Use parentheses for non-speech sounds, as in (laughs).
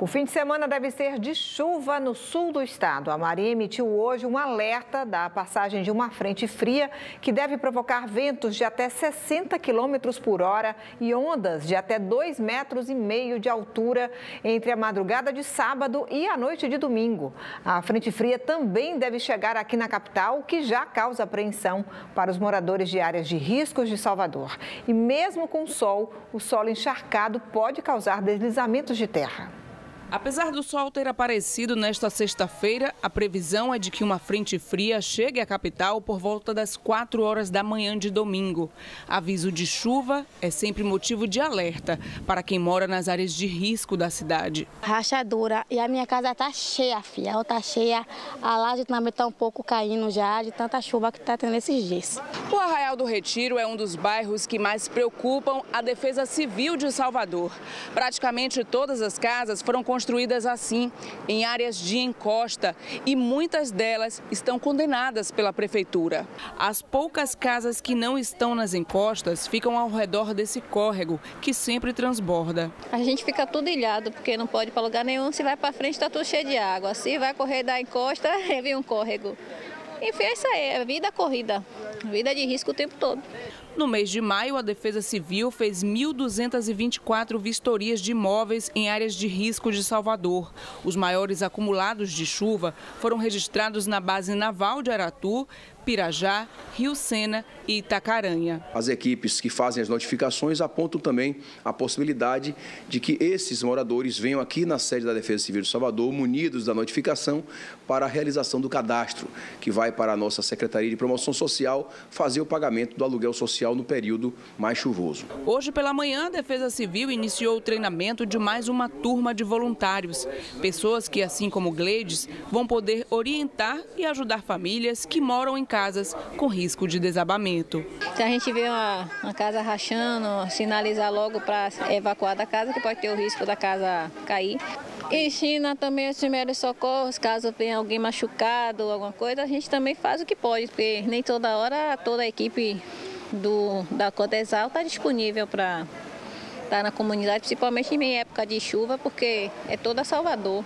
O fim de semana deve ser de chuva no sul do estado. A Marinha emitiu hoje um alerta da passagem de uma frente fria que deve provocar ventos de até 60 quilômetros por hora e ondas de até 2 metros e meio de altura entre a madrugada de sábado e a noite de domingo. A frente fria também deve chegar aqui na capital, o que já causa apreensão para os moradores de áreas de riscos de Salvador. E mesmo com sol, o solo encharcado pode causar deslizamentos de terra. Apesar do sol ter aparecido nesta sexta-feira, a previsão é de que uma frente fria chegue à capital por volta das 4 horas da manhã de domingo. Aviso de chuva é sempre motivo de alerta para quem mora nas áreas de risco da cidade. Rachadura e a minha casa está cheia, filha. Ela está cheia, a laje também está um pouco caindo já de tanta chuva que está tendo esses dias. O Arraial do Retiro é um dos bairros que mais preocupam a Defesa Civil de Salvador. Praticamente todas as casas foram construídas construídas assim, em áreas de encosta, e muitas delas estão condenadas pela prefeitura. As poucas casas que não estão nas encostas ficam ao redor desse córrego, que sempre transborda. A gente fica tudo ilhado, porque não pode ir para lugar nenhum. Se vai para frente, está tudo cheio de água. Se vai correr da encosta, (laughs) vem um córrego. Enfim, é isso aí, é vida corrida, vida de risco o tempo todo. No mês de maio, a Defesa Civil fez 1.224 vistorias de imóveis em áreas de risco de Salvador. Os maiores acumulados de chuva foram registrados na base naval de Aratu, Pirajá, Rio Sena e Itacaranha. As equipes que fazem as notificações apontam também a possibilidade de que esses moradores venham aqui na sede da Defesa Civil de Salvador, munidos da notificação, para a realização do cadastro, que vai para a nossa Secretaria de Promoção Social fazer o pagamento do aluguel social no período mais chuvoso. Hoje pela manhã, a Defesa Civil iniciou o treinamento de mais uma turma de voluntários. Pessoas que, assim como Gleides, vão poder orientar e ajudar famílias que moram em casas com risco de desabamento. Se a gente vê uma, uma casa rachando, sinalizar logo para evacuar da casa, que pode ter o risco da casa cair. Ensina também os primeiros socorros, caso tenha alguém machucado, alguma coisa, a gente também faz o que pode, porque nem toda hora toda a equipe do, da Codesal está disponível para estar tá na comunidade, principalmente em época de chuva, porque é toda Salvador.